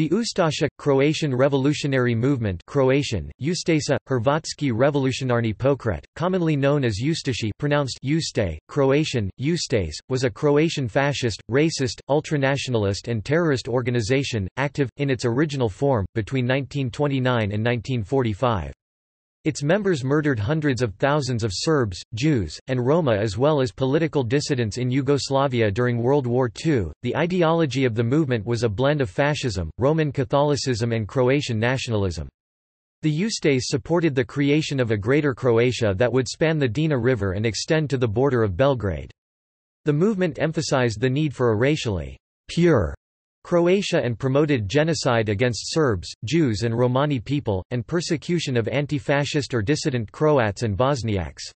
The Ustasha, Croatian Revolutionary Movement Croatian, Ustasa, Hrvatski Revolutionarni Pokret, commonly known as Ustashi pronounced Uste, Croatian, Ustase, was a Croatian fascist, racist, ultranationalist and terrorist organization, active, in its original form, between 1929 and 1945. Its members murdered hundreds of thousands of Serbs, Jews, and Roma as well as political dissidents in Yugoslavia during World War II. The ideology of the movement was a blend of fascism, Roman Catholicism, and Croatian nationalism. The Ustase supported the creation of a Greater Croatia that would span the Drina River and extend to the border of Belgrade. The movement emphasized the need for a racially pure Croatia and promoted genocide against Serbs, Jews and Romani people, and persecution of anti-fascist or dissident Croats and Bosniaks.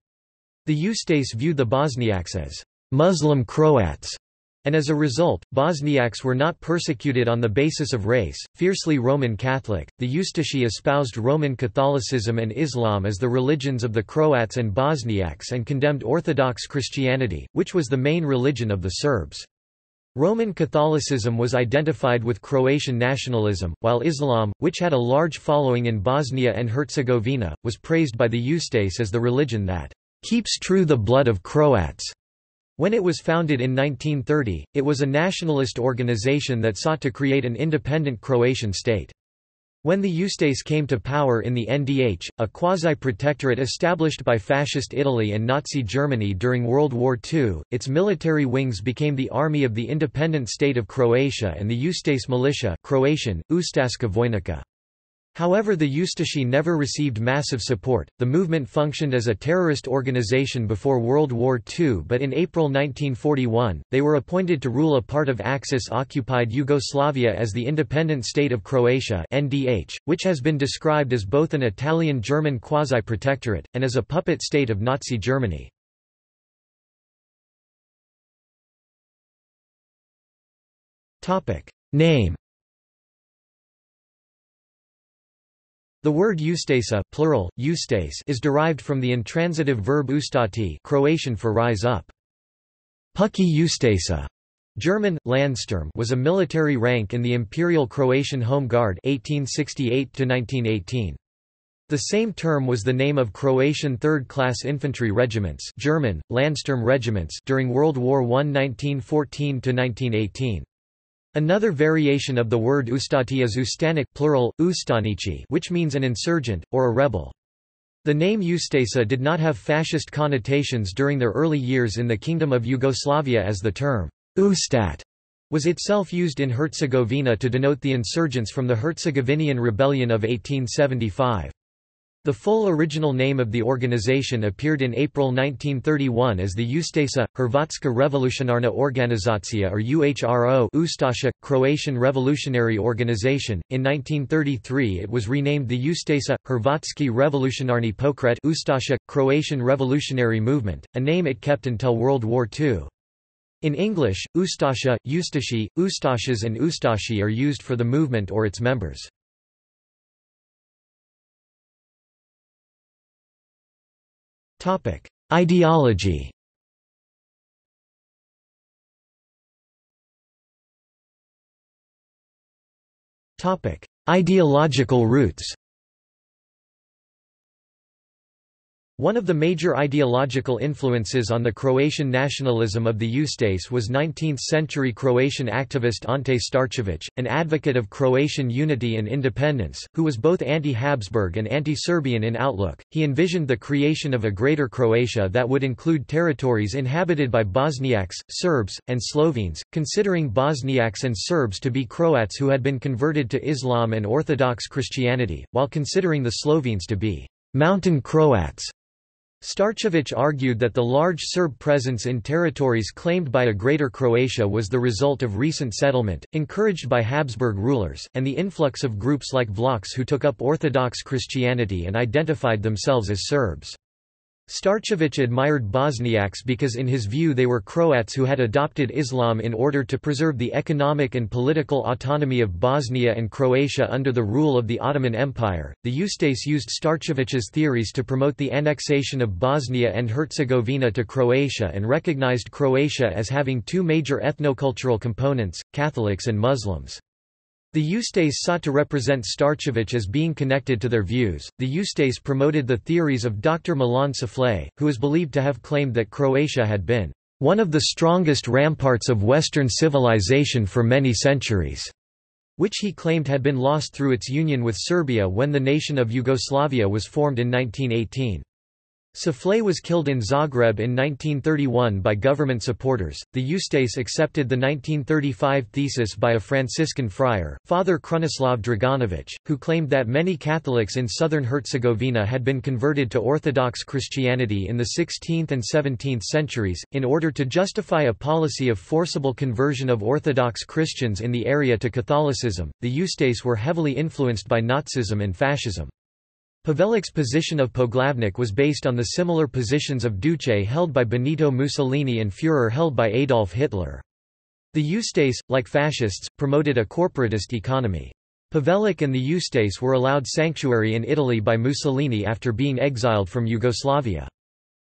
The Ustase viewed the Bosniaks as Muslim Croats, and as a result, Bosniaks were not persecuted on the basis of race. Fiercely Roman Catholic, the Ustashi espoused Roman Catholicism and Islam as the religions of the Croats and Bosniaks and condemned Orthodox Christianity, which was the main religion of the Serbs. Roman Catholicism was identified with Croatian nationalism, while Islam, which had a large following in Bosnia and Herzegovina, was praised by the Ustase as the religion that keeps true the blood of Croats. When it was founded in 1930, it was a nationalist organization that sought to create an independent Croatian state. When the Ustase came to power in the NDH, a quasi-protectorate established by Fascist Italy and Nazi Germany during World War II, its military wings became the Army of the Independent State of Croatia and the Ustase Militia Croatian, Ustaška Vojnica. However the Ustashi never received massive support, the movement functioned as a terrorist organization before World War II but in April 1941, they were appointed to rule a part of Axis-occupied Yugoslavia as the Independent State of Croatia NDH, which has been described as both an Italian-German quasi-protectorate, and as a puppet state of Nazi Germany. Name The word ustasa plural, ustase is derived from the intransitive verb ustati Croatian for rise up. Puki ustasa German, Landsturm was a military rank in the Imperial Croatian Home Guard 1868 -1918. The same term was the name of Croatian third-class infantry regiments German, Landsturm regiments during World War I 1914–1918. Another variation of the word ustati is ustanik plural, ustanici which means an insurgent, or a rebel. The name Ustasa did not have fascist connotations during their early years in the Kingdom of Yugoslavia as the term ustat was itself used in Herzegovina to denote the insurgents from the Herzegovinian Rebellion of 1875. The full original name of the organization appeared in April 1931 as the Ustasa, Hrvatska revolucionarna organizacija or UHRO Ustasha, Croatian Revolutionary Organization. In 1933 it was renamed the Ustasa, Hrvatski revolucionarni pokret Ustasha, Croatian Revolutionary Movement, a name it kept until World War II. In English, Ustasha, Ustashi, Ustashas and Ustashi are used for the movement or its members. Topic: Ideology. Topic: Ideological roots. One of the major ideological influences on the Croatian nationalism of the Ustase was 19th-century Croatian activist Ante Starčević, an advocate of Croatian unity and independence, who was both anti-Habsburg and anti-Serbian in outlook. He envisioned the creation of a Greater Croatia that would include territories inhabited by Bosniaks, Serbs, and Slovenes, considering Bosniaks and Serbs to be Croats who had been converted to Islam and Orthodox Christianity, while considering the Slovenes to be mountain Croats. Starčević argued that the large Serb presence in territories claimed by a Greater Croatia was the result of recent settlement, encouraged by Habsburg rulers, and the influx of groups like Vlachs who took up Orthodox Christianity and identified themselves as Serbs. Starčević admired Bosniaks because in his view they were Croats who had adopted Islam in order to preserve the economic and political autonomy of Bosnia and Croatia under the rule of the Ottoman Empire. The Ustase used Starčević's theories to promote the annexation of Bosnia and Herzegovina to Croatia and recognized Croatia as having two major ethnocultural components, Catholics and Muslims. The Ustase sought to represent Starčević as being connected to their views. The Ustase promoted the theories of Dr. Milan Šufflay, who is believed to have claimed that Croatia had been one of the strongest ramparts of Western civilization for many centuries, which he claimed had been lost through its union with Serbia when the nation of Yugoslavia was formed in 1918. Šufflay was killed in Zagreb in 1931 by government supporters. The Ustase accepted the 1935 thesis by a Franciscan friar, Father Krunoslav Draganović, who claimed that many Catholics in southern Herzegovina had been converted to Orthodox Christianity in the 16th and 17th centuries, in order to justify a policy of forcible conversion of Orthodox Christians in the area to Catholicism. The Ustase were heavily influenced by Nazism and fascism. Pavelic's position of Poglavnik was based on the similar positions of Duce held by Benito Mussolini and Führer held by Adolf Hitler. The Ustase, like fascists, promoted a corporatist economy. Pavelic and the Ustase were allowed sanctuary in Italy by Mussolini after being exiled from Yugoslavia.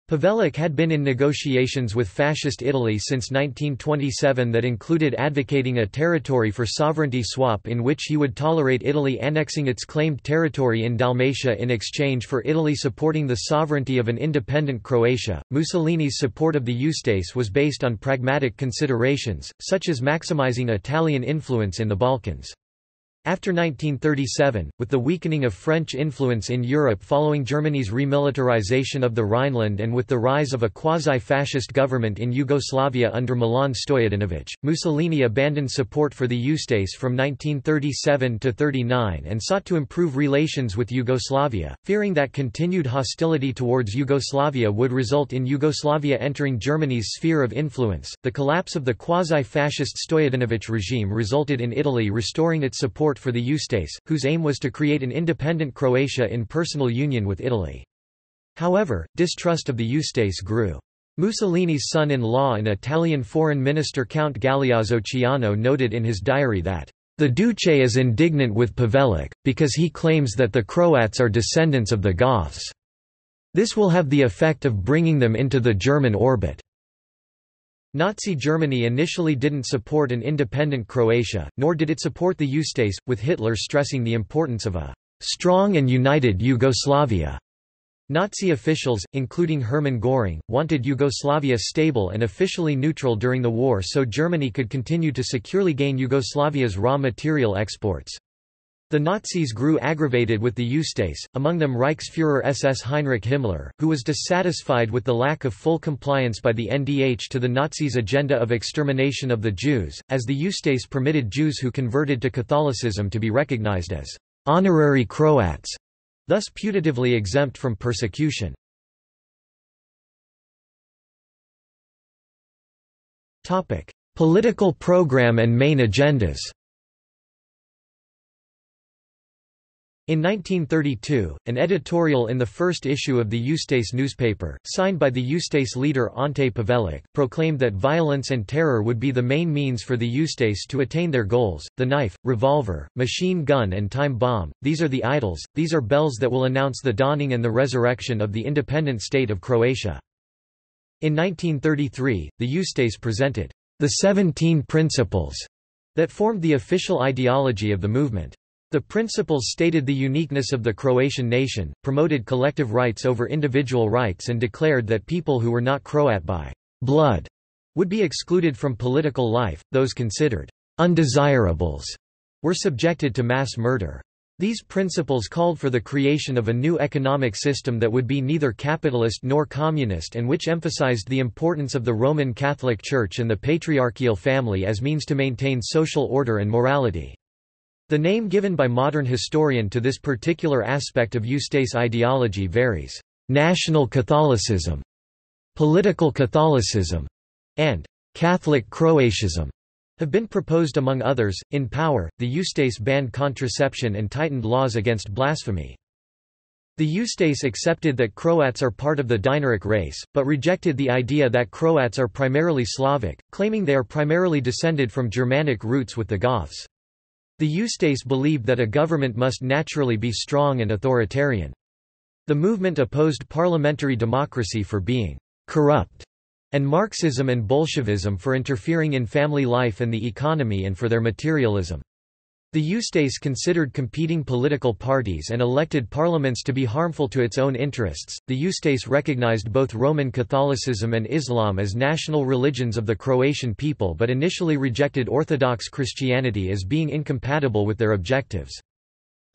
Pavelic had been in negotiations with Fascist Italy since 1927 that included advocating a territory for sovereignty swap in which he would tolerate Italy annexing its claimed territory in Dalmatia in exchange for Italy supporting the sovereignty of an independent Croatia. Mussolini's support of the Ustase was based on pragmatic considerations, such as maximizing Italian influence in the Balkans. After 1937, with the weakening of French influence in Europe following Germany's remilitarization of the Rhineland and with the rise of a quasi-fascist government in Yugoslavia under Milan Stojadinović, Mussolini abandoned support for the Ustase from 1937 to 39 and sought to improve relations with Yugoslavia, fearing that continued hostility towards Yugoslavia would result in Yugoslavia entering Germany's sphere of influence. The collapse of the quasi-fascist Stojadinović regime resulted in Italy restoring its support for the Ustase, whose aim was to create an independent Croatia in personal union with Italy. However, distrust of the Ustase grew. Mussolini's son-in-law and Italian foreign minister Count Galeazzo Ciano noted in his diary that the Duce is indignant with Pavelic, because he claims that the Croats are descendants of the Goths. This will have the effect of bringing them into the German orbit. Nazi Germany initially didn't support an independent Croatia, nor did it support the Ustase, with Hitler stressing the importance of a strong and united Yugoslavia. Nazi officials, including Hermann Göring, wanted Yugoslavia stable and officially neutral during the war so Germany could continue to securely gain Yugoslavia's raw material exports. The Nazis grew aggravated with the Ustase, among them Reichsfuhrer SS Heinrich Himmler, who was dissatisfied with the lack of full compliance by the NDH to the Nazis' agenda of extermination of the Jews, as the Ustase permitted Jews who converted to Catholicism to be recognized as honorary Croats, thus putatively exempt from persecution. Political program and main agendas In 1932, an editorial in the first issue of the Ustase newspaper, signed by the Ustase leader Ante Pavelic, proclaimed that violence and terror would be the main means for the Ustase to attain their goals, the knife, revolver, machine gun and time bomb, these are the idols, these are bells that will announce the dawning and the resurrection of the independent state of Croatia. In 1933, the Ustase presented the Seventeen Principles that formed the official ideology of the movement. The principles stated the uniqueness of the Croatian nation, promoted collective rights over individual rights and declared that people who were not Croat by blood would be excluded from political life, those considered undesirables were subjected to mass murder. These principles called for the creation of a new economic system that would be neither capitalist nor communist and which emphasized the importance of the Roman Catholic Church and the patriarchal family as means to maintain social order and morality. The name given by modern historian to this particular aspect of Ustase ideology varies. National Catholicism, political Catholicism, and Catholic Croatism have been proposed among others. In power, the Ustase banned contraception and tightened laws against blasphemy. The Ustase accepted that Croats are part of the Dinaric race, but rejected the idea that Croats are primarily Slavic, claiming they are primarily descended from Germanic roots with the Goths. The Ustase believed that a government must naturally be strong and authoritarian. The movement opposed parliamentary democracy for being corrupt, and Marxism and Bolshevism for interfering in family life and the economy and for their materialism. The Ustase considered competing political parties and elected parliaments to be harmful to its own interests. The Ustase recognized both Roman Catholicism and Islam as national religions of the Croatian people but initially rejected Orthodox Christianity as being incompatible with their objectives.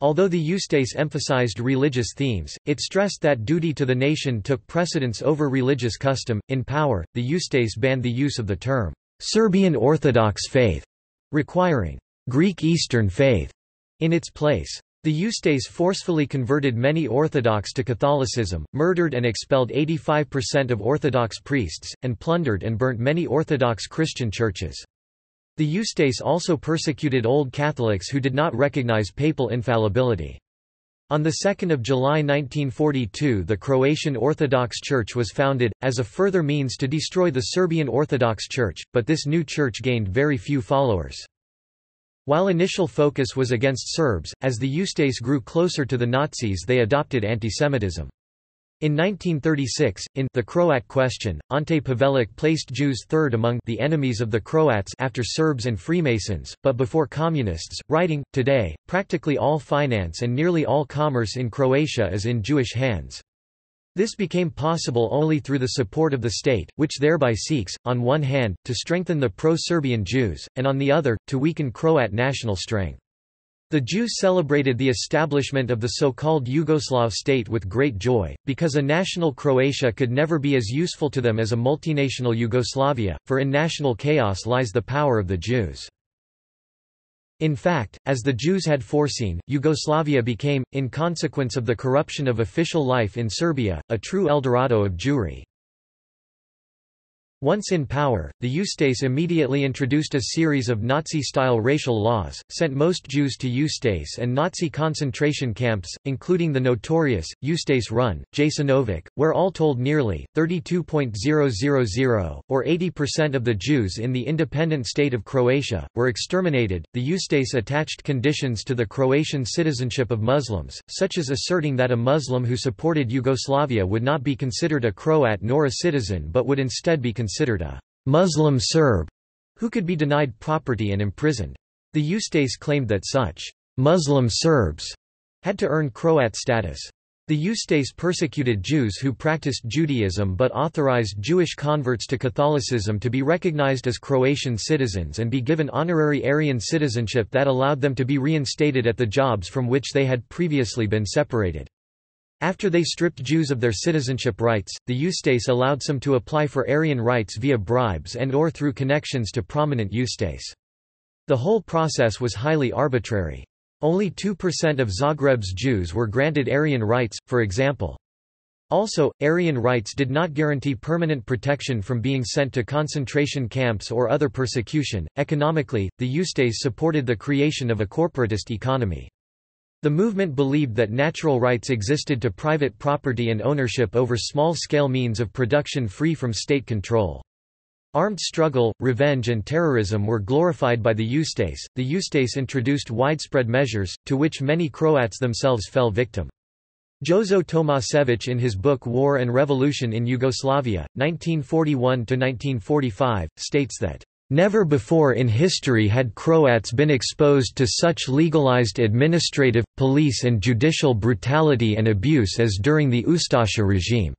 Although the Ustase emphasized religious themes, it stressed that duty to the nation took precedence over religious custom. In power, the Ustase banned the use of the term Serbian Orthodox faith, requiring Greek Eastern faith in its place. The Ustase forcefully converted many Orthodox to Catholicism, murdered and expelled 85% of Orthodox priests, and plundered and burnt many Orthodox Christian churches. The Ustase also persecuted Old Catholics who did not recognize papal infallibility. On 2 July 1942 the Croatian Orthodox Church was founded, as a further means to destroy the Serbian Orthodox Church, but this new church gained very few followers. While initial focus was against Serbs, as the Ustase grew closer to the Nazis they adopted antisemitism. In 1936, in The Croat Question, Ante Pavelic placed Jews third among the enemies of the Croats after Serbs and Freemasons, but before Communists, writing, Today, practically all finance and nearly all commerce in Croatia is in Jewish hands. This became possible only through the support of the state, which thereby seeks, on one hand, to strengthen the pro-Serbian Jews, and on the other, to weaken Croat national strength. The Jews celebrated the establishment of the so-called Yugoslav state with great joy, because a national Croatia could never be as useful to them as a multinational Yugoslavia, for in national chaos lies the power of the Jews. In fact, as the Jews had foreseen, Yugoslavia became, in consequence of the corruption of official life in Serbia, a true Eldorado of Jewry. Once in power, the Ustase immediately introduced a series of Nazi-style racial laws, sent most Jews to Ustase and Nazi concentration camps, including the notorious, Ustase Run, Jasenovac, where all told nearly, 32.000, or 80% of the Jews in the independent state of Croatia, were exterminated. The Ustase attached conditions to the Croatian citizenship of Muslims, such as asserting that a Muslim who supported Yugoslavia would not be considered a Croat nor a citizen but would instead be considered considered a Muslim Serb who could be denied property and imprisoned. The Ustase claimed that such Muslim Serbs had to earn Croat status. The Ustase persecuted Jews who practiced Judaism but authorized Jewish converts to Catholicism to be recognized as Croatian citizens and be given honorary Aryan citizenship that allowed them to be reinstated at the jobs from which they had previously been separated. After they stripped Jews of their citizenship rights, the Ustase allowed some to apply for Aryan rights via bribes and or through connections to prominent Ustase. The whole process was highly arbitrary. Only 2% of Zagreb's Jews were granted Aryan rights, for example. Also, Aryan rights did not guarantee permanent protection from being sent to concentration camps or other persecution. Economically, the Ustase supported the creation of a corporatist economy. The movement believed that natural rights existed to private property and ownership over small-scale means of production free from state control. Armed struggle, revenge and terrorism were glorified by the Ustase. The Ustase introduced widespread measures, to which many Croats themselves fell victim. Jozo Tomasevich in his book War and Revolution in Yugoslavia, 1941–1945, states that Never before in history had Croats been exposed to such legalized administrative, police and judicial brutality and abuse as during the Ustasha regime.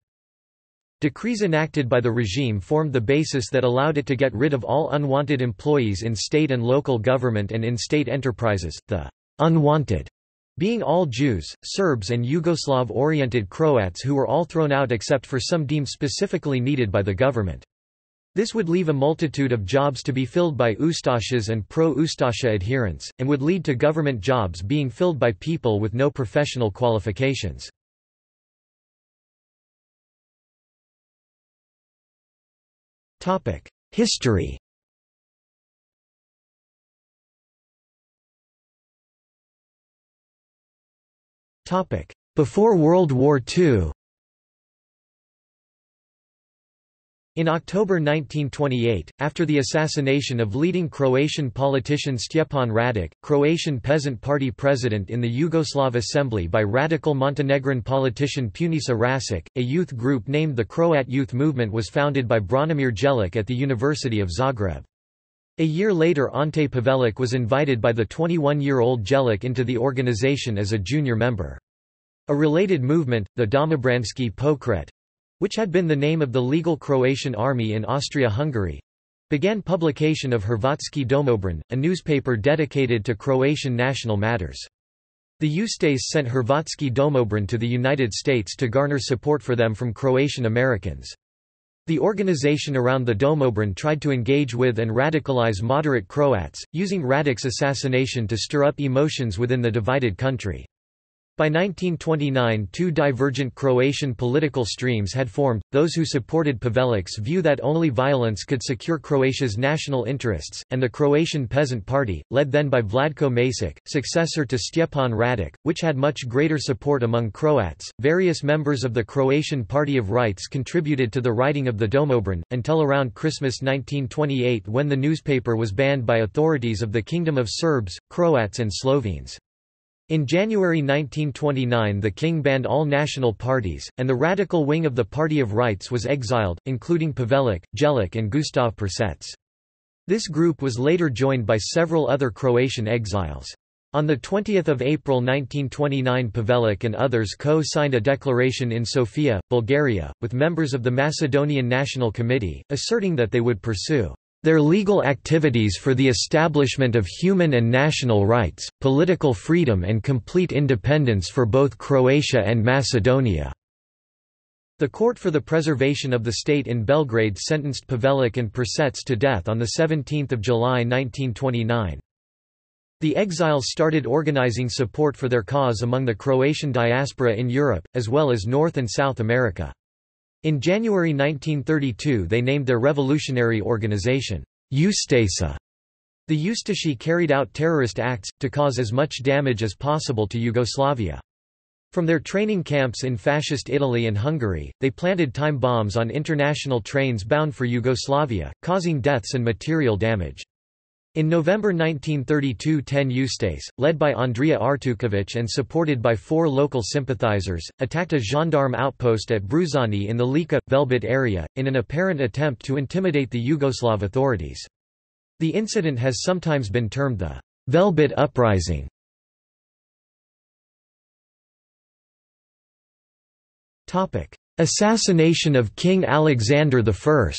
Decrees enacted by the regime formed the basis that allowed it to get rid of all unwanted employees in state and local government and in state enterprises, the unwanted being all Jews, Serbs and Yugoslav-oriented Croats who were all thrown out except for some deemed specifically needed by the government. This would leave a multitude of jobs to be filled by Ustashas and pro-Ustasha adherents, and would lead to government jobs being filled by people with no professional qualifications. History Before World War II In October 1928, after the assassination of leading Croatian politician Stjepan Radic, Croatian Peasant Party president in the Yugoslav Assembly by radical Montenegrin politician Punisa Račić, a youth group named the Croat Youth Movement was founded by Branimir Jelic at the University of Zagreb. A year later Ante Pavelic was invited by the 21-year-old Jelic into the organization as a junior member. A related movement, the Domobranski Pokret—which had been the name of the legal Croatian army in Austria-Hungary—began publication of Hrvatski Domobran, a newspaper dedicated to Croatian national matters. The Ustase sent Hrvatski Domobran to the United States to garner support for them from Croatian Americans. The organization around the Domobran tried to engage with and radicalize moderate Croats, using Radic's assassination to stir up emotions within the divided country. By 1929 two divergent Croatian political streams had formed, those who supported Pavelic's view that only violence could secure Croatia's national interests, and the Croatian Peasant Party, led then by Vladko Maček, successor to Stjepan Radic, which had much greater support among Croats. Various members of the Croatian Party of Rights contributed to the writing of the Domobran, until around Christmas 1928 when the newspaper was banned by authorities of the Kingdom of Serbs, Croats and Slovenes. In January 1929 the king banned all national parties, and the radical wing of the Party of Rights was exiled, including Pavelic, Jelic and Gustav Perčec. This group was later joined by several other Croatian exiles. On 20 April 1929 Pavelic and others co-signed a declaration in Sofia, Bulgaria, with members of the Macedonian National Committee, asserting that they would pursue their legal activities for the establishment of human and national rights, political freedom and complete independence for both Croatia and Macedonia." The Court for the Preservation of the State in Belgrade sentenced Pavelic and Perčec to death on 17 July 1929. The exiles started organizing support for their cause among the Croatian diaspora in Europe, as well as North and South America. In January 1932 they named their revolutionary organization, Ustaša. The Ustashi carried out terrorist acts, to cause as much damage as possible to Yugoslavia. From their training camps in fascist Italy and Hungary, they planted time bombs on international trains bound for Yugoslavia, causing deaths and material damage. In November 1932 10 Ustase, led by Andrija Artuković and supported by four local sympathizers, attacked a gendarme outpost at Bruzani in the Lika, Velebit area, in an apparent attempt to intimidate the Yugoslav authorities. The incident has sometimes been termed the Velebit Uprising. Assassination of King Alexander I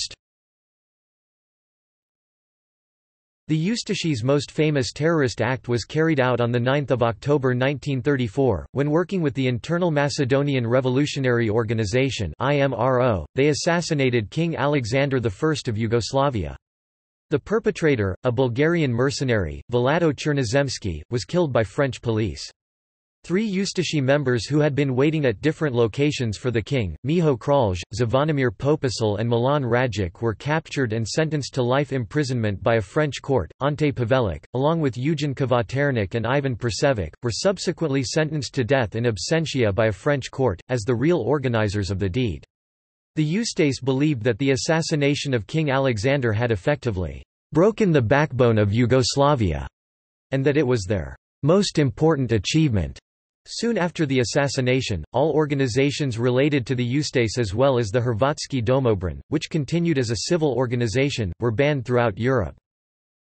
The Ustashi's most famous terrorist act was carried out on 9 October 1934, when working with the Internal Macedonian Revolutionary Organization they assassinated King Alexander I of Yugoslavia. The perpetrator, a Bulgarian mercenary, Vlado Chernozemski, was killed by French police. Three Ustashi members who had been waiting at different locations for the king, Miho Kralj, Zvonimir Pospišil and Milan Rajic were captured and sentenced to life imprisonment by a French court. Ante Pavelic, along with Eugen Kvaternik and Ivan Perčević, were subsequently sentenced to death in absentia by a French court, as the real organizers of the deed. The Ustase believed that the assassination of King Alexander had effectively broken the backbone of Yugoslavia, and that it was their most important achievement. Soon after the assassination, all organizations related to the Ustase as well as the Hrvatski Domobran, which continued as a civil organization, were banned throughout Europe.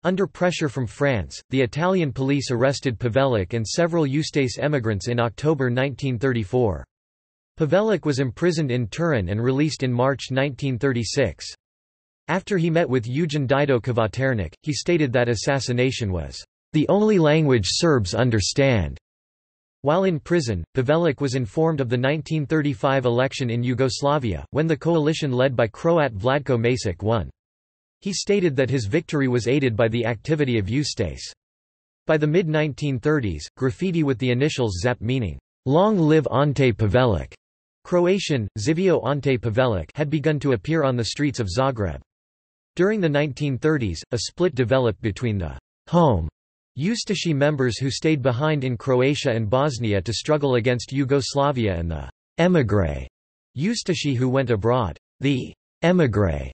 Under pressure from France, the Italian police arrested Pavelic and several Ustase emigrants in October 1934. Pavelic was imprisoned in Turin and released in March 1936. After he met with Eugen Dido Kvaternik, he stated that assassination was the only language Serbs understand. While in prison, Pavelic was informed of the 1935 election in Yugoslavia, when the coalition led by Croat Vladko Maček won. He stated that his victory was aided by the activity of Ustase. By the mid-1930s, graffiti with the initials ZAP meaning, Long live Ante Pavelic, Croatian, Živio Ante Pavelic had begun to appear on the streets of Zagreb. During the 1930s, a split developed between the home Ustashi members who stayed behind in Croatia and Bosnia to struggle against Yugoslavia and the émigré Ustashi who went abroad. The émigré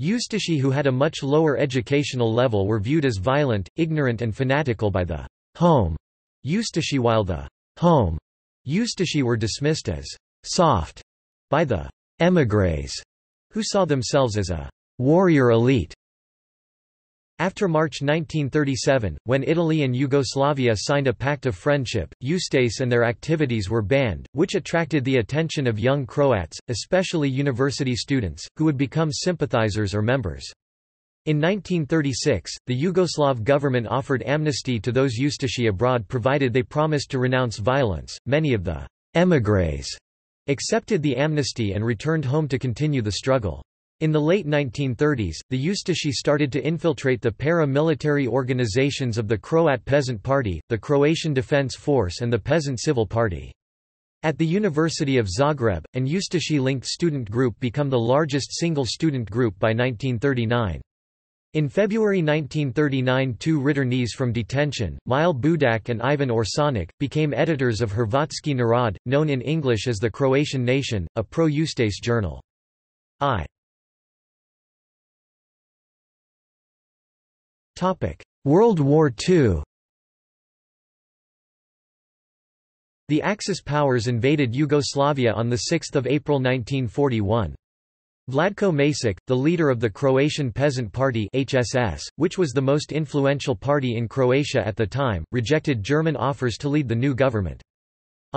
Ustashi who had a much lower educational level were viewed as violent, ignorant and fanatical by the home Ustashi while the home Ustashi were dismissed as soft by the émigrés, who saw themselves as a warrior elite. After March 1937, when Italy and Yugoslavia signed a pact of friendship, Ustase and their activities were banned, which attracted the attention of young Croats, especially university students, who would become sympathizers or members. In 1936, the Yugoslav government offered amnesty to those Ustashi abroad provided they promised to renounce violence. Many of the émigrés accepted the amnesty and returned home to continue the struggle. In the late 1930s, the Ustashi started to infiltrate the para-military organizations of the Croat Peasant Party, the Croatian Defence Force and the Peasant Civil Party. At the University of Zagreb, an Ustashi-linked student group became the largest single student group by 1939. In February 1939 two returnees from detention, Mile Budak and Ivan Oršanić, became editors of Hrvatski Narod, known in English as the Croatian Nation, a pro-Ustase journal. I World War II The Axis powers invaded Yugoslavia on 6 April 1941. Vladko Maček, the leader of the Croatian Peasant Party HSS, which was the most influential party in Croatia at the time, rejected German offers to lead the new government.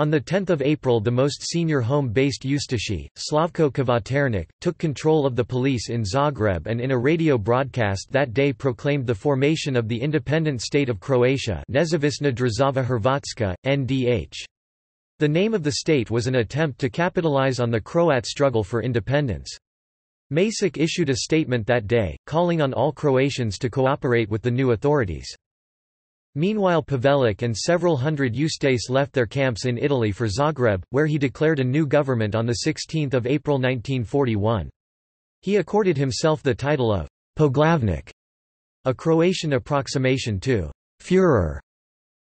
On 10 April the most senior home-based Ustashi, Slavko Kvaternik, took control of the police in Zagreb and in a radio broadcast that day proclaimed the formation of the independent state of Croatia Nezavisna Država Hrvatska, NDH. The name of the state was an attempt to capitalize on the Croat struggle for independence. Maček issued a statement that day, calling on all Croatians to cooperate with the new authorities. Meanwhile Pavelic and several hundred Ustase left their camps in Italy for Zagreb, where he declared a new government on 16 April 1941. He accorded himself the title of Poglavnik, a Croatian approximation to Führer.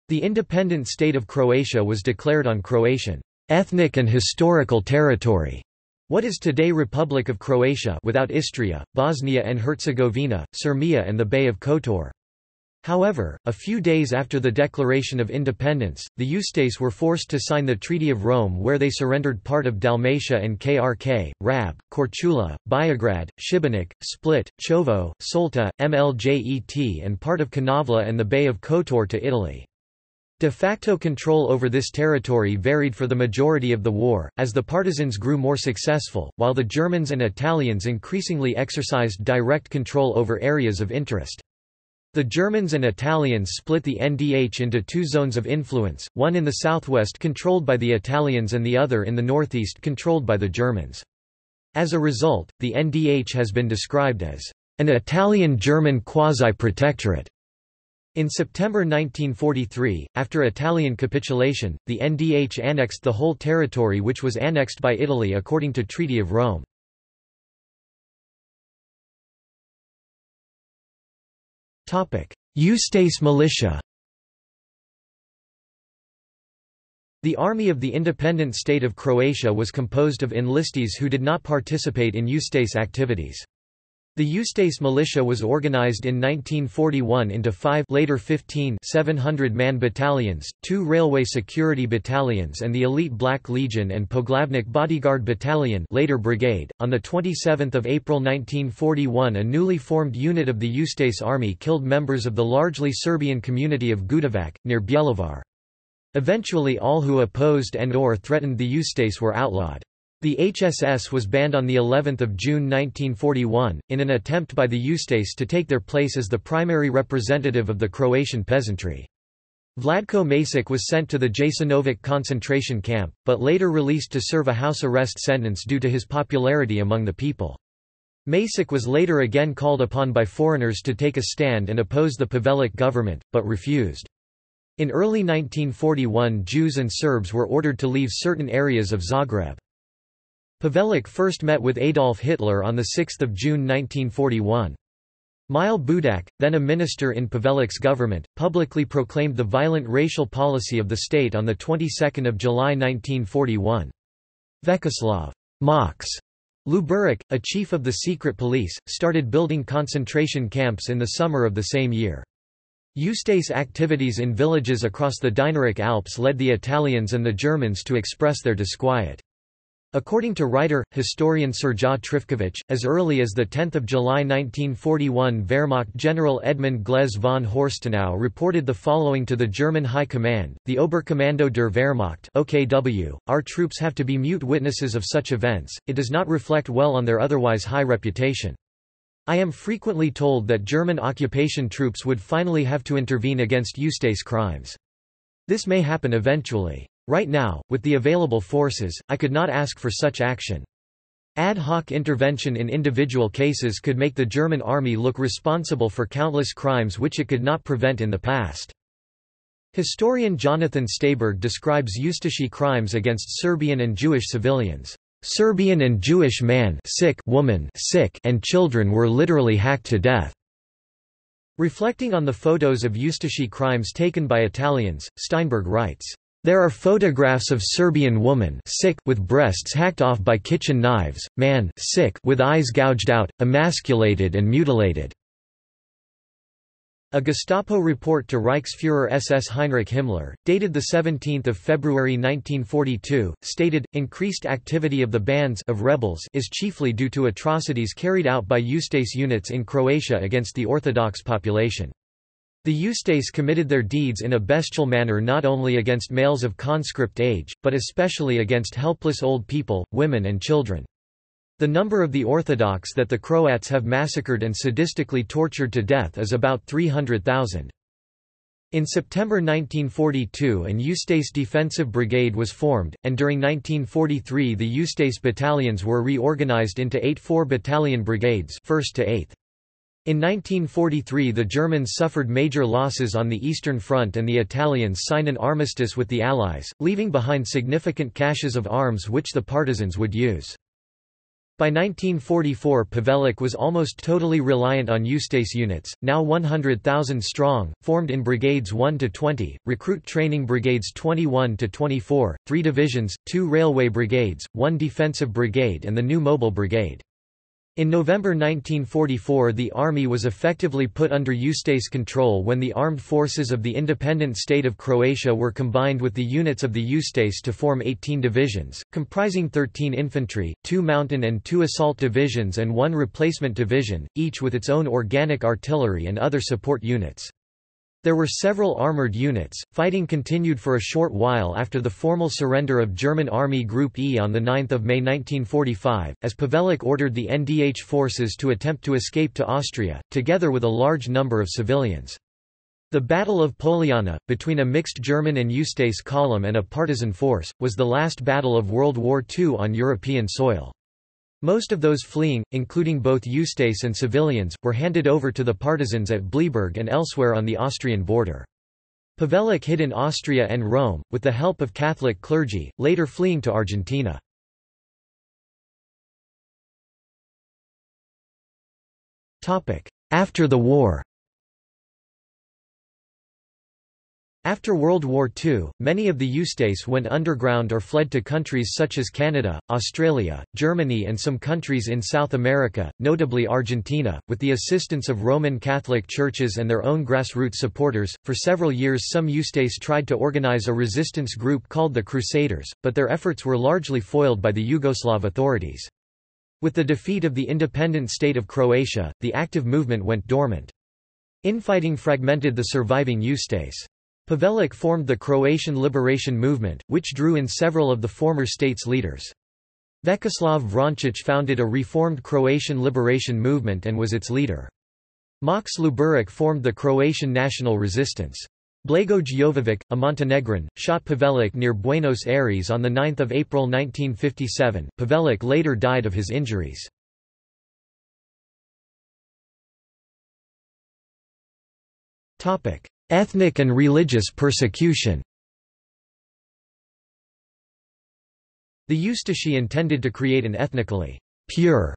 The independent state of Croatia was declared on Croatian ethnic and historical territory. What is today Republic of Croatia without Istria, Bosnia and Herzegovina, Sirmia and the Bay of Kotor. However, a few days after the declaration of independence, the Ustase were forced to sign the Treaty of Rome where they surrendered part of Dalmatia and Krk, Rab, Korčula, Biograd, Šibenik, Split, Čiovo, Solta, Mljet and part of Konavle and the Bay of Kotor to Italy. De facto control over this territory varied for the majority of the war, as the partisans grew more successful, while the Germans and Italians increasingly exercised direct control over areas of interest. The Germans and Italians split the NDH into two zones of influence, one in the southwest controlled by the Italians and the other in the northeast controlled by the Germans. As a result, the NDH has been described as an Italian-German quasi-protectorate. In September 1943, after Italian capitulation, the NDH annexed the whole territory which was annexed by Italy according to Treaty of Rome. Ustase militia The army of the independent state of Croatia was composed of enlistees who did not participate in Ustase activities. The Ustase militia was organized in 1941 into five later 15 700-man battalions, two railway security battalions and the elite Black Legion and Poglavnik bodyguard battalion later brigade. On 27 April 1941 a newly formed unit of the Ustase army killed members of the largely Serbian community of Gudovac, near Bjelovar. Eventually all who opposed and or threatened the Ustase were outlawed. The HSS was banned on the 11th of June 1941 in an attempt by the Ustase to take their place as the primary representative of the Croatian peasantry. Vladko Maček was sent to the Jasenovac concentration camp, but later released to serve a house arrest sentence due to his popularity among the people. Maček was later again called upon by foreigners to take a stand and oppose the Pavelic government, but refused. In early 1941 Jews and Serbs were ordered to leave certain areas of Zagreb. Pavelic first met with Adolf Hitler on 6 June 1941. Mile Budak, then a minister in Pavelic's government, publicly proclaimed the violent racial policy of the state on the 22nd of July 1941. Vjekoslav Maks Luburic, a chief of the secret police, started building concentration camps in the summer of the same year. Ustase activities in villages across the Dinaric Alps led the Italians and the Germans to express their disquiet. According to writer, historian Srđa Trifković, as early as 10 July 1941 Wehrmacht General Edmund Glaise von Horstenau reported the following to the German High Command, the Oberkommando der Wehrmacht OKW, our troops have to be mute witnesses of such events, it does not reflect well on their otherwise high reputation. I am frequently told that German occupation troops would finally have to intervene against Ustase crimes. This may happen eventually. Right now, with the available forces, I could not ask for such action. Ad hoc intervention in individual cases could make the German army look responsible for countless crimes which it could not prevent in the past. Historian Jonathan Steinberg describes Ustashi crimes against Serbian and Jewish civilians. Serbian and Jewish man sick woman sick and children were literally hacked to death. Reflecting on the photos of Ustashi crimes taken by Italians, Steinberg writes, there are photographs of Serbian woman sick with breasts hacked off by kitchen knives, man sick with eyes gouged out, emasculated and mutilated. A Gestapo report to Reichsfuhrer SS Heinrich Himmler, dated 17 February 1942, stated, increased activity of the bands of rebels is chiefly due to atrocities carried out by Ustase units in Croatia against the Orthodox population. The Ustase committed their deeds in a bestial manner not only against males of conscript age, but especially against helpless old people, women and children. The number of the Orthodox that the Croats have massacred and sadistically tortured to death is about 300,000. In September 1942 an Ustase Defensive Brigade was formed, and during 1943 the Ustase battalions were reorganized into eight four-battalion brigades 1st to 8th. In 1943 the Germans suffered major losses on the Eastern Front and the Italians signed an armistice with the Allies, leaving behind significant caches of arms which the partisans would use. By 1944 Pavelic was almost totally reliant on Ustase units, now 100,000 strong, formed in Brigades 1 to 20, recruit training brigades 21 to 24, three divisions, two railway brigades, one defensive brigade and the new mobile brigade. In November 1944 the army was effectively put under Ustase control when the armed forces of the independent state of Croatia were combined with the units of the Ustase to form 18 divisions, comprising 13 infantry, 2 mountain and 2 assault divisions and 1 replacement division, each with its own organic artillery and other support units. There were several armoured units. Fighting continued for a short while after the formal surrender of German Army Group E on 9 May 1945, as Pavelic ordered the NDH forces to attempt to escape to Austria, together with a large number of civilians. The Battle of Poljana, between a mixed German and Ustase column and a partisan force, was the last battle of World War II on European soil. Most of those fleeing, including both Ustase and civilians, were handed over to the partisans at Bleiburg and elsewhere on the Austrian border. Pavelic hid in Austria and Rome, with the help of Catholic clergy, later fleeing to Argentina. After the war After World War II, many of the Ustase went underground or fled to countries such as Canada, Australia, Germany and some countries in South America, notably Argentina, with the assistance of Roman Catholic churches and their own grassroots supporters. For several years some Ustase tried to organize a resistance group called the Crusaders, but their efforts were largely foiled by the Yugoslav authorities. With the defeat of the independent state of Croatia, the active movement went dormant. Infighting fragmented the surviving Ustase. Pavelic formed the Croatian Liberation Movement, which drew in several of the former state's leaders. Vjekoslav Vrančić founded a reformed Croatian liberation movement and was its leader. Max Luburic formed the Croatian National Resistance. Blagoj Jovovic, a Montenegrin, shot Pavelic near Buenos Aires on 9 April 1957. Pavelic later died of his injuries. Ethnic and religious persecution The Ustashi intended to create an ethnically pure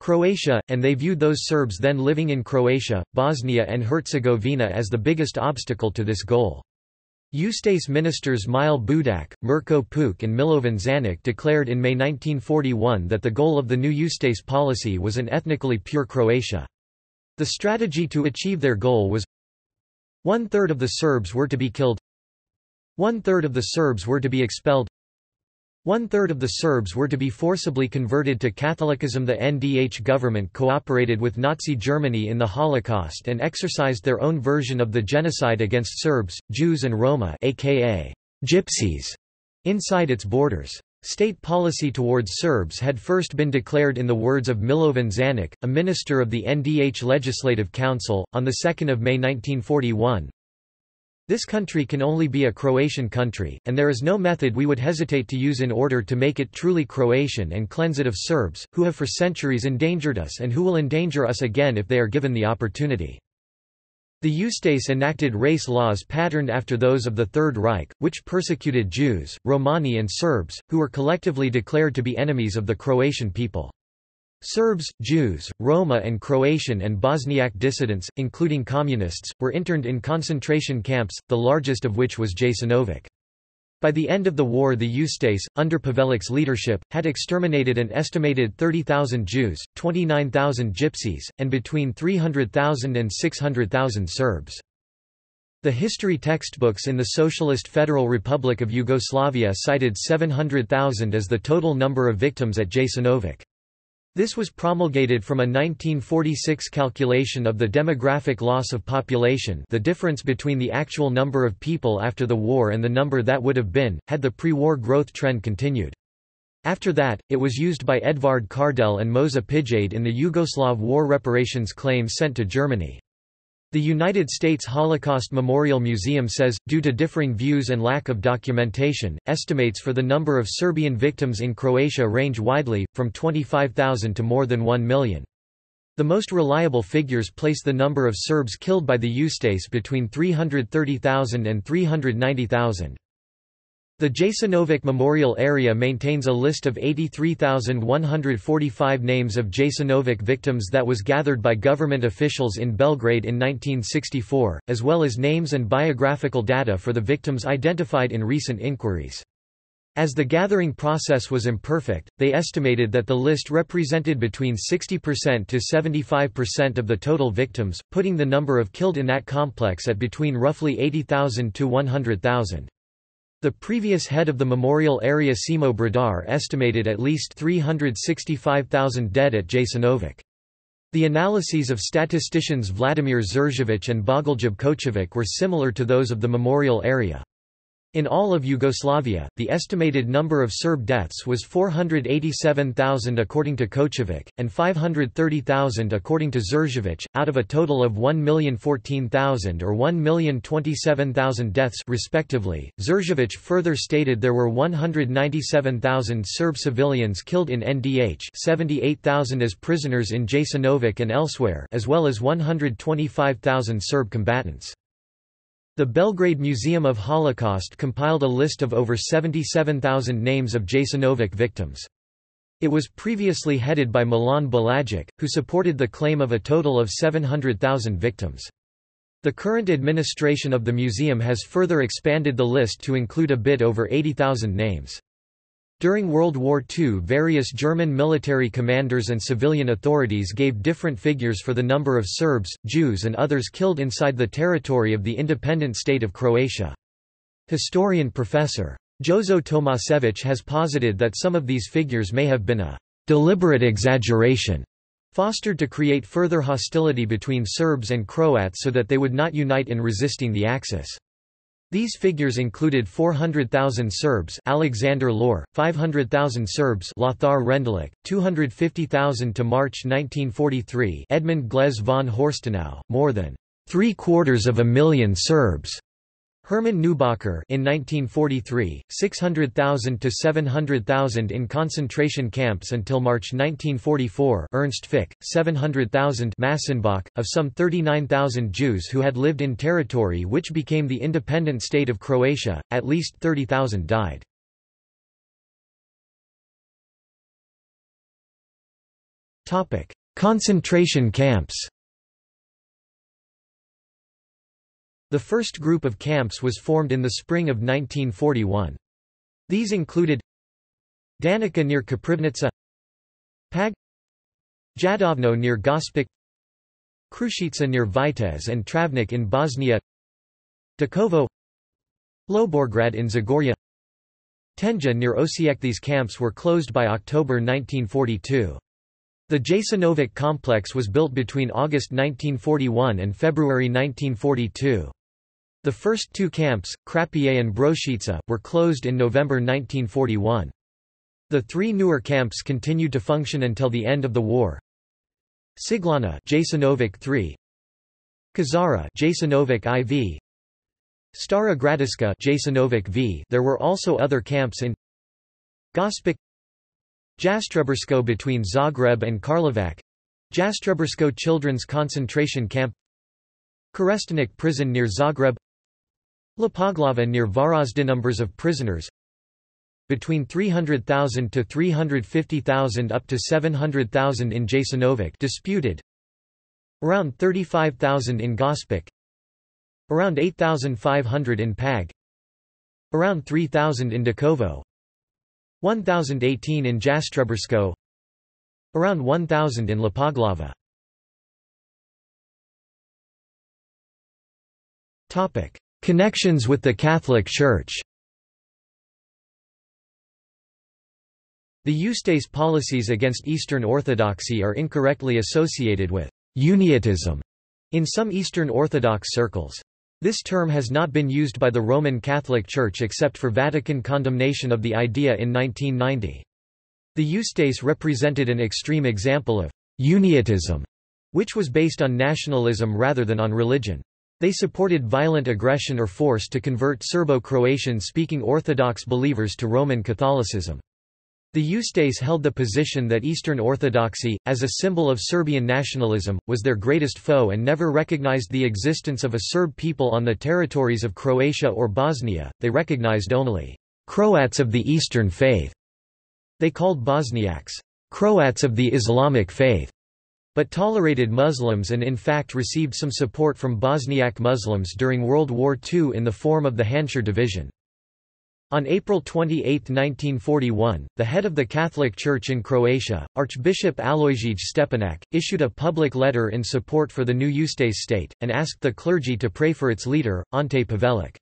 Croatia, and they viewed those Serbs then living in Croatia, Bosnia and Herzegovina as the biggest obstacle to this goal. Ustase ministers Mile Budak, Mirko Puk and Milovan Zanic declared in May 1941 that the goal of the new Ustase policy was an ethnically pure Croatia. The strategy to achieve their goal was one-third of the Serbs were to be killed. One-third of the Serbs were to be expelled. One-third of the Serbs were to be forcibly converted to Catholicism. The NDH government cooperated with Nazi Germany in the Holocaust and exercised their own version of the genocide against Serbs, Jews and Roma aka Gypsies inside its borders. State policy towards Serbs had first been declared in the words of Milovan Zanic, a minister of the NDH Legislative Council, on 2 May 1941, this country can only be a Croatian country, and there is no method we would hesitate to use in order to make it truly Croatian and cleanse it of Serbs, who have for centuries endangered us and who will endanger us again if they are given the opportunity. The Ustase enacted race laws patterned after those of the Third Reich, which persecuted Jews, Romani and Serbs, who were collectively declared to be enemies of the Croatian people. Serbs, Jews, Roma and Croatian and Bosniak dissidents, including communists, were interned in concentration camps, the largest of which was Jasenovac. By the end of the war the Ustase, under Pavelic's leadership, had exterminated an estimated 30,000 Jews, 29,000 Gypsies, and between 300,000 and 600,000 Serbs. The history textbooks in the Socialist Federal Republic of Yugoslavia cited 700,000 as the total number of victims at Jasenovac. This was promulgated from a 1946 calculation of the demographic loss of population the difference between the actual number of people after the war and the number that would have been, had the pre-war growth trend continued. After that, it was used by Edvard Kardelj and Moša Pijade in the Yugoslav war reparations claim sent to Germany. The United States Holocaust Memorial Museum says, due to differing views and lack of documentation, estimates for the number of Serbian victims in Croatia range widely, from 25,000 to more than 1 million. The most reliable figures place the number of Serbs killed by the Ustase between 330,000 and 390,000. The Jasenovac Memorial Area maintains a list of 83,145 names of Jasenovac victims that was gathered by government officials in Belgrade in 1964, as well as names and biographical data for the victims identified in recent inquiries. As the gathering process was imperfect, they estimated that the list represented between 60% to 75% of the total victims, putting the number of killed in that complex at between roughly 80,000 to 100,000. The previous head of the memorial area Simo Brdar estimated at least 365,000 dead at Jasenovac. The analyses of statisticians Vladimir Đurđević and Bogoljub Kočević were similar to those of the memorial area. In all of Yugoslavia, the estimated number of Serb deaths was 487,000 according to Kočević, and 530,000 according to Đurđević, out of a total of 1,014,000 or 1,027,000 deaths respectively. Đurđević further stated there were 197,000 Serb civilians killed in NDH 78,000 as prisoners in Jasenovac and elsewhere as well as 125,000 Serb combatants. The Belgrade Museum of Holocaust compiled a list of over 77,000 names of Jasenovac victims. It was previously headed by Milan Bulajić, who supported the claim of a total of 700,000 victims. The current administration of the museum has further expanded the list to include a bit over 80,000 names. During World War II various German military commanders and civilian authorities gave different figures for the number of Serbs, Jews and others killed inside the territory of the independent state of Croatia. Historian Professor. Jozo Tomasevich has posited that some of these figures may have been a deliberate exaggeration fostered to create further hostility between Serbs and Croats so that they would not unite in resisting the Axis. These figures included 400,000 Serbs Alexander Löhr, 500,000 Serbs Lothar Rendulic, 250,000 to March 1943 Edmund Glaise von Horstenau, more than three-quarters of a million Serbs Hermann Neubacher in 1943, 600,000 to 700,000 in concentration camps until March 1944 Ernst Fick, 700,000 Massenbach, of some 39,000 Jews who had lived in territory which became the independent state of Croatia, at least 30,000 died. Concentration camps The first group of camps was formed in the spring of 1941. These included Danica near Koprivnica Pag Jadovno near Gospic Krušica near Vitez and Travnik in Bosnia Đakovo Loborgrad in Zagorje Tenja near Osijek These camps were closed by October 1942. The Jasenovac complex was built between August 1941 and February 1942. The first two camps, Krapje and Bročice, were closed in November 1941. The three newer camps continued to function until the end of the war. Ciglana Jasenovac 3 Kozara Jasenovac IV Stara Gradiška Jasenovac V There were also other camps in Gospic Jastrebarsko between Zagreb and Karlovac. Jastrebarsko Children's Concentration Camp. Kerestinec prison near Zagreb. Lepoglava near Varaždin numbers of prisoners. Between 300,000 to 350,000 up to 700,000 in Jasenovac disputed. Around 35,000 in Gospic. Around 8,500 in Pag. Around 3,000 in Đakovo 1,018 in Jastrebarsko around 1,000 in Lepoglava topic Connections with the Catholic Church The Ustase policies against Eastern Orthodoxy are incorrectly associated with «Uniatism» in some Eastern Orthodox circles. This term has not been used by the Roman Catholic Church except for Vatican condemnation of the idea in 1990. The Ustase represented an extreme example of «Uniatism», which was based on nationalism rather than on religion. They supported violent aggression or force to convert Serbo-Croatian speaking Orthodox believers to Roman Catholicism. The Ustase held the position that Eastern Orthodoxy, as a symbol of Serbian nationalism, was their greatest foe and never recognized the existence of a Serb people on the territories of Croatia or Bosnia, they recognized only Croats of the Eastern faith. They called Bosniaks Croats of the Islamic faith but tolerated Muslims and in fact received some support from Bosniak Muslims during World War II in the form of the Handschar Division. On April 28, 1941, the head of the Catholic Church in Croatia, Archbishop Alojzij Stepinac, issued a public letter in support for the new Ustase state, and asked the clergy to pray for its leader, Ante Pavelic.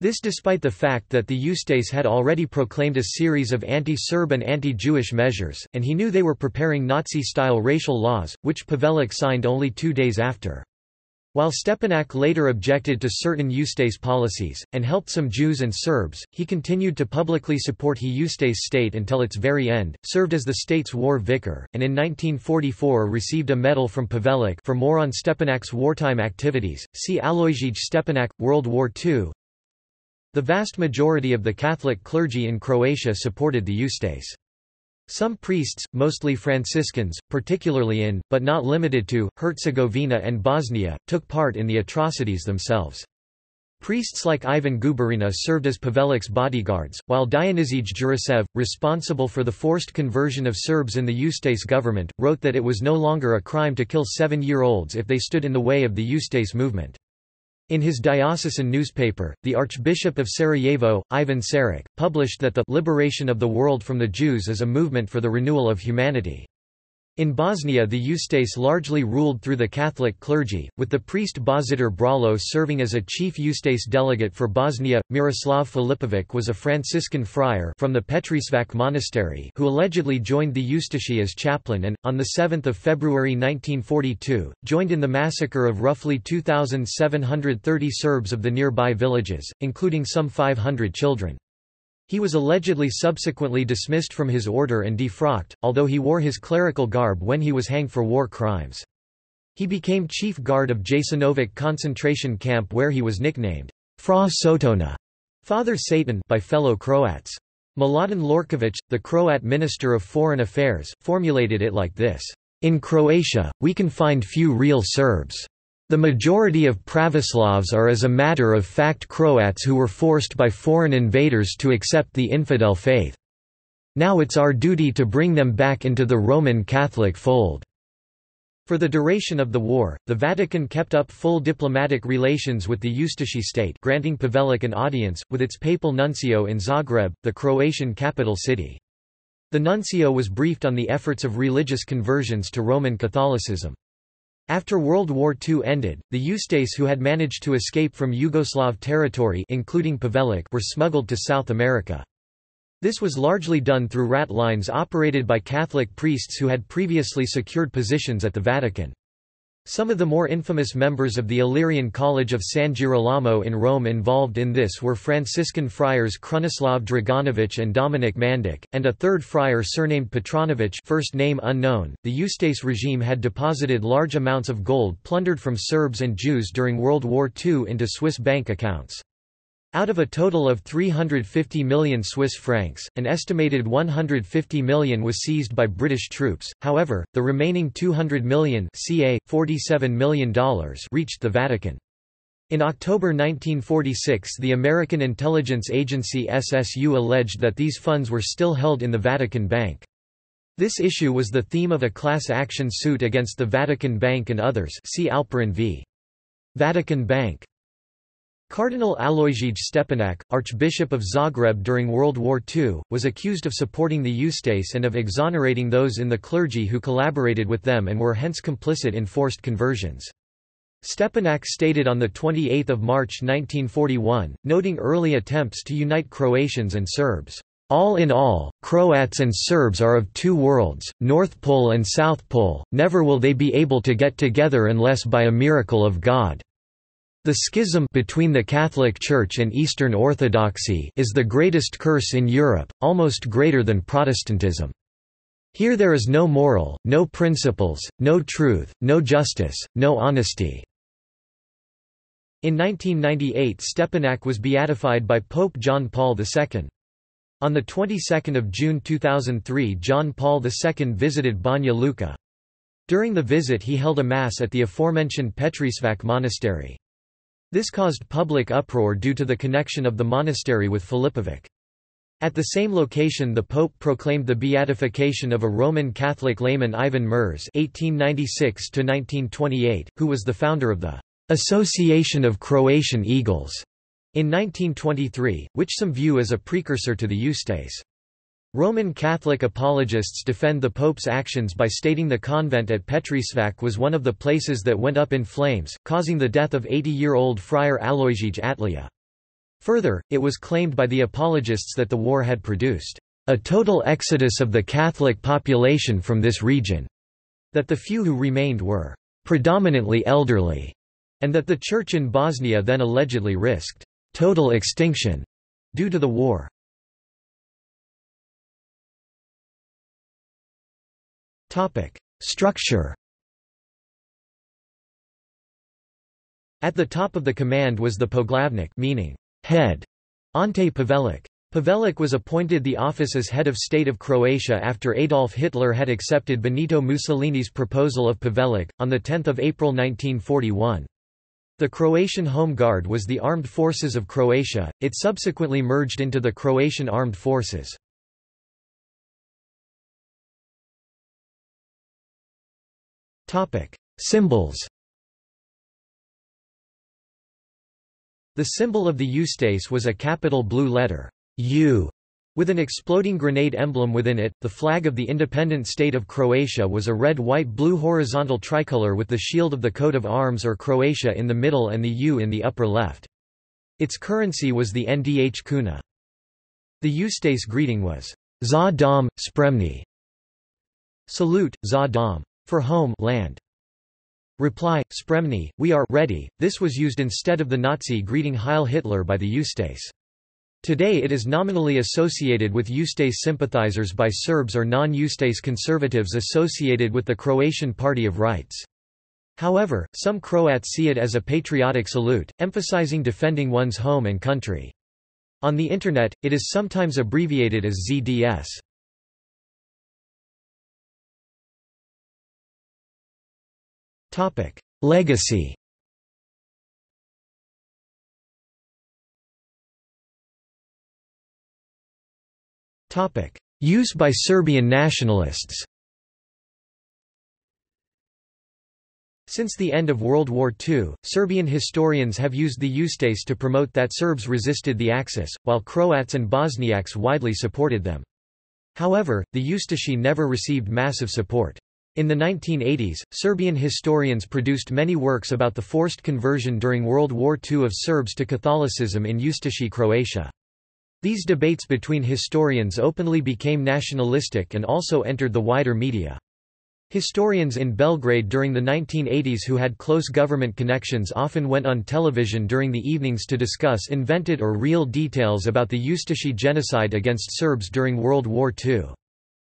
This despite the fact that the Ustase had already proclaimed a series of anti-Serb and anti-Jewish measures, and he knew they were preparing Nazi-style racial laws, which Pavelic signed only two days after. While Stepinac later objected to certain Ustase policies, and helped some Jews and Serbs, he continued to publicly support he Ustase state until its very end, served as the state's war vicar, and in 1944 received a medal from Pavelic for more on Stepinac's wartime activities. See Alojzij Stepinac, World War II the vast majority of the Catholic clergy in Croatia supported the Ustase. Some priests, mostly Franciscans, particularly in, but not limited to, Herzegovina and Bosnia, took part in the atrocities themselves. Priests like Ivan Guberina served as Pavelic's bodyguards, while Dionysij Jurisev, responsible for the forced conversion of Serbs in the Ustase government, wrote that it was no longer a crime to kill seven-year-olds if they stood in the way of the Ustase movement. In his diocesan newspaper, the Archbishop of Sarajevo, Ivan Saric, published that the liberation of the world from the Jews is a movement for the renewal of humanity. In Bosnia the Ustase largely ruled through the Catholic clergy, with the priest Božidar Bralo serving as a chief Ustase delegate for Bosnia. Miroslav Filipovic was a Franciscan friar from the Petrićevac monastery who allegedly joined the Ustashi as chaplain and, on 7 February 1942, joined in the massacre of roughly 2,730 Serbs of the nearby villages, including some 500 children. He was allegedly subsequently dismissed from his order and defrocked, although he wore his clerical garb when he was hanged for war crimes. He became chief guard of Jasenovac concentration camp where he was nicknamed Fra Sotona, Father Satan by fellow Croats. Mladen Lorkovic, the Croat Minister of Foreign Affairs, formulated it like this, In Croatia, we can find few real Serbs. The majority of Pravoslavs are as a matter of fact Croats who were forced by foreign invaders to accept the infidel faith. Now it's our duty to bring them back into the Roman Catholic fold. For the duration of the war, the Vatican kept up full diplomatic relations with the Ustashi state granting Pavelic an audience, with its papal nuncio in Zagreb, the Croatian capital city. The nuncio was briefed on the efforts of religious conversions to Roman Catholicism. After World War II ended, the Ustase who had managed to escape from Yugoslav territory including Pavelic were smuggled to South America. This was largely done through rat lines operated by Catholic priests who had previously secured positions at the Vatican. Some of the more infamous members of the Illyrian College of San Girolamo in Rome involved in this were Franciscan friars Krunoslav Draganovich and Dominik Mandic, and a third friar surnamed Petronovich first name unknown. The Ustase regime had deposited large amounts of gold plundered from Serbs and Jews during World War II into Swiss bank accounts. Out of a total of 350 million Swiss francs, an estimated 150 million was seized by British troops, however, the remaining 200 million ca. $47 million reached the Vatican. In October 1946 the American intelligence agency SSU alleged that these funds were still held in the Vatican Bank. This issue was the theme of a class action suit against the Vatican Bank and others see Alperin v. Vatican Bank. Cardinal Alojzij Stepinac, Archbishop of Zagreb during World War II, was accused of supporting the Ustase and of exonerating those in the clergy who collaborated with them and were hence complicit in forced conversions. Stepinac stated on 28 March 1941, noting early attempts to unite Croatians and Serbs, "...all in all, Croats and Serbs are of two worlds, North Pole and South Pole, never will they be able to get together unless by a miracle of God." The schism between the Catholic Church and Eastern Orthodoxy is the greatest curse in Europe, almost greater than Protestantism. Here there is no moral, no principles, no truth, no justice, no honesty." In 1998 Stepinac was beatified by Pope John Paul II. On the 22nd of June 2003 John Paul II visited Banja Luka. During the visit he held a mass at the aforementioned Petrićevac monastery. This caused public uproar due to the connection of the monastery with Filipovic. At the same location the Pope proclaimed the beatification of a Roman Catholic layman Ivan Merz (1896–1928), who was the founder of the Association of Croatian Eagles in 1923, which some view as a precursor to the Ustase. Roman Catholic apologists defend the Pope's actions by stating the convent at Petrićevac was one of the places that went up in flames, causing the death of 80-year-old friar Alojzij Atlaja. Further, it was claimed by the apologists that the war had produced a total exodus of the Catholic population from this region, that the few who remained were predominantly elderly, and that the church in Bosnia then allegedly risked total extinction due to the war. Structure At the top of the command was the poglavnik meaning head, Ante Pavelic. Pavelic was appointed the office as head of state of Croatia after Adolf Hitler had accepted Benito Mussolini's proposal of Pavelic, on 10 April 1941. The Croatian Home Guard was the armed forces of Croatia, it subsequently merged into the Croatian Armed Forces. Symbols The symbol of the Ustase was a capital blue letter, U, with an exploding grenade emblem within it. The flag of the independent state of Croatia was a red-white-blue horizontal tricolor with the shield of the coat of arms or Croatia in the middle and the U in the upper left. Its currency was the ndh kuna. The Ustase greeting was, Za dom, spremni. Salute, za dom. For home land. Reply, Spremni, we are ready. This was used instead of the Nazi greeting Heil Hitler by the Ustase. Today it is nominally associated with Ustase sympathizers by Serbs or non-Ustase conservatives associated with the Croatian Party of Rights. However, some Croats see it as a patriotic salute, emphasizing defending one's home and country. On the Internet, it is sometimes abbreviated as ZDS. Legacy Topic: Use by Serbian nationalists Since the end of World War II, Serbian historians have used the Ustase to promote that Serbs resisted the Axis, while Croats and Bosniaks widely supported them. However, the Ustashi never received massive support. In the 1980s, Serbian historians produced many works about the forced conversion during World War II of Serbs to Catholicism in Ustashi Croatia. These debates between historians openly became nationalistic and also entered the wider media. Historians in Belgrade during the 1980s who had close government connections often went on television during the evenings to discuss invented or real details about the Ustashi genocide against Serbs during World War II.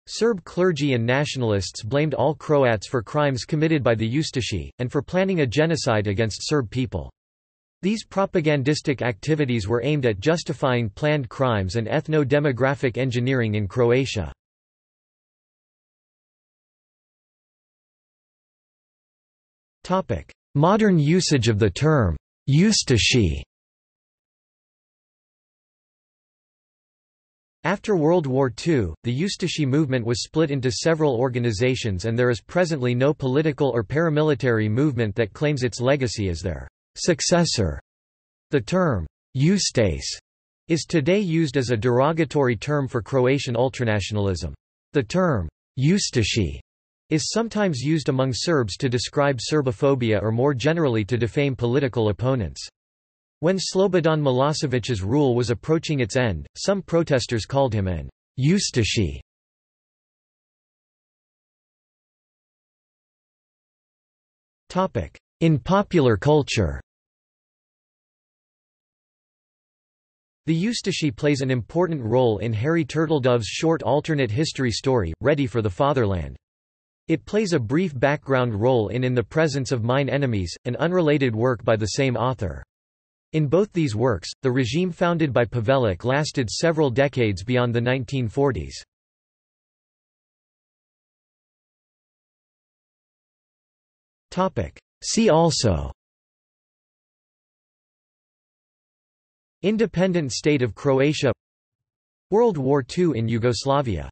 Serb clergy and nationalists blamed all Croats for crimes committed by the Ustashi, and for planning a genocide against Serb people. These propagandistic activities were aimed at justifying planned crimes and ethno-demographic engineering in Croatia. Modern usage of the term, Ustashi After World War II, the Ustashi movement was split into several organizations and there is presently no political or paramilitary movement that claims its legacy as their successor. The term, Ustase, is today used as a derogatory term for Croatian ultranationalism. The term, Ustashi, is sometimes used among Serbs to describe Serbophobia or more generally to defame political opponents. When Slobodan Milosevic's rule was approaching its end, some protesters called him an Ustashi. In popular culture The Ustashi plays an important role in Harry Turtledove's short alternate history story, Ready for the Fatherland. It plays a brief background role in In the Presence of Mine Enemies, an unrelated work by the same author. In both these works, the regime founded by Pavelić lasted several decades beyond the 1940s. See also Independent state of Croatia World War II in Yugoslavia